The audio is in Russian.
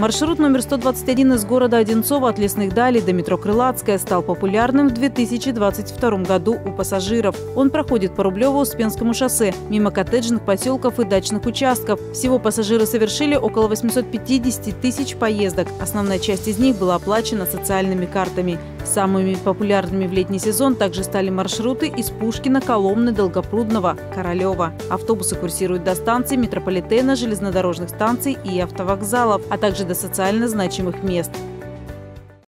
Маршрут номер 121 из города Одинцова от Лесных Далей до метро Крылатская стал популярным в 2022 году у пассажиров. Он проходит по Рублево-Успенскому шоссе, мимо коттеджных поселков и дачных участков. Всего пассажиры совершили около 850 тысяч поездок. Основная часть из них была оплачена социальными картами. Самыми популярными в летний сезон также стали маршруты из Пушкина, Коломны, Долгопрудного, Королева. Автобусы курсируют до станций метрополитена, железнодорожных станций и автовокзалов, а также до социально значимых мест.